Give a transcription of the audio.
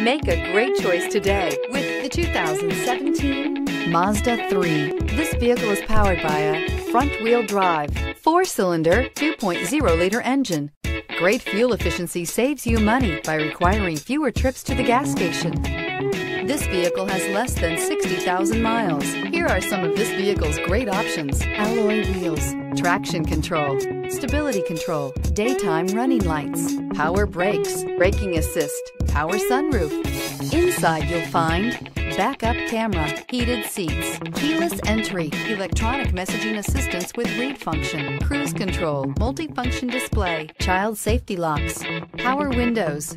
Make a great choice today with the 2017 Mazda 3. This vehicle is powered by a front-wheel drive, four-cylinder, 2.0-liter engine. Great fuel efficiency saves you money by requiring fewer trips to the gas station. This vehicle has less than 60,000 miles. Here are some of this vehicle's great options. Alloy wheels, traction control, stability control, daytime running lights, power brakes, braking assist, power sunroof. Inside you'll find backup camera, heated seats, keyless entry, electronic messaging assistance with read function, cruise control, multifunction display, child safety locks, power windows,